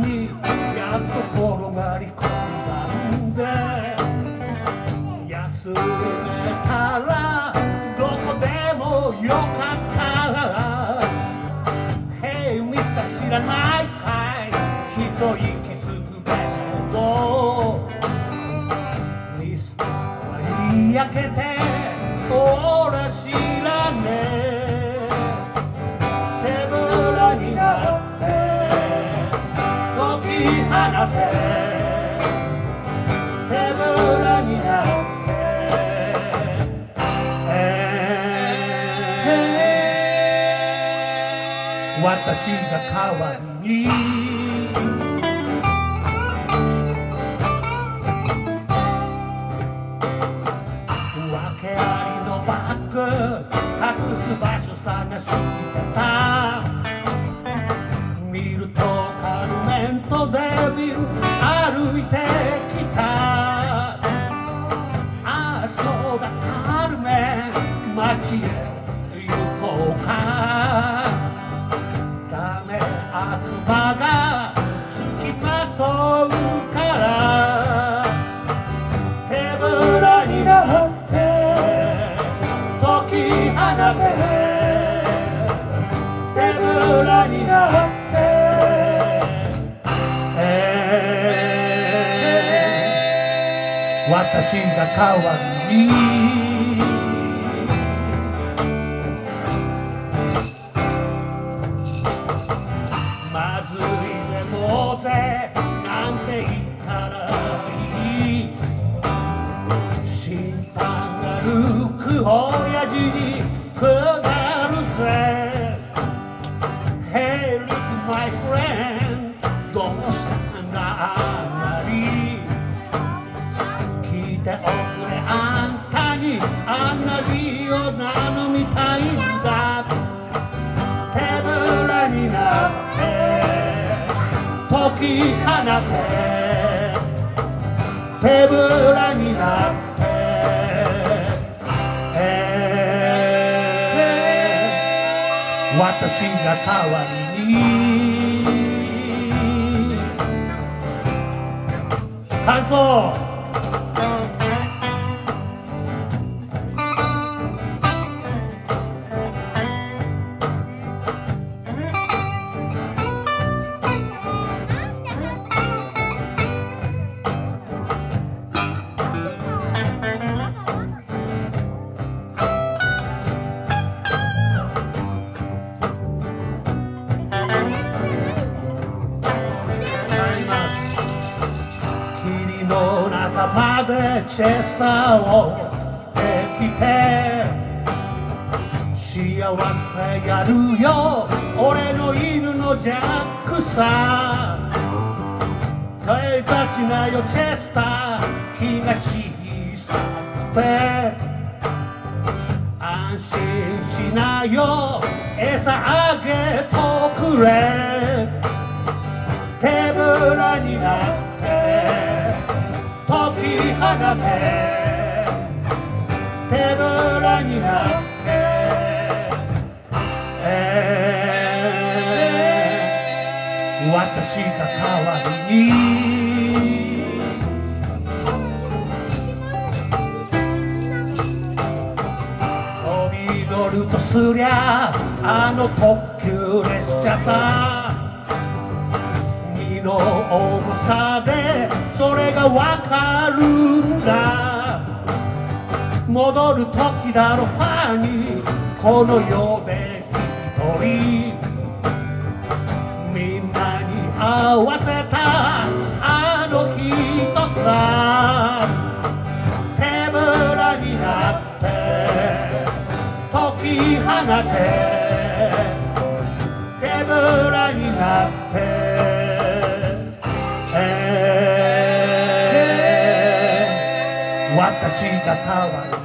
にやっと転がり込んだんで休めたらどこでもよかった。Hey ミスター知らない。私が代わりに。訳ありのバッグ隠す場所探して私が代わりまずいでもうぜなんて言ったらいい。審判がルーク親父に下るておくれあんたにあんなリオなのみたいんだ手ぶらになって。解き放て。手ぶらになって。私が代わりに。感チェスターをできて幸せやるよ。俺の犬のジャックさ。耐え立ちなよチェスター気が小さくて安心しなよ。餌あげとくれ。手ぶらになって解き放て手ぶらになって、私が代わりに。飛び乗るとすりゃあの特急列車さ荷の重さでがわかるんだ。戻る時だろファンにこの世で一人。みんなに合わせたあの人さ。手ぶらになって解き放て。手ぶらになって、私が変わる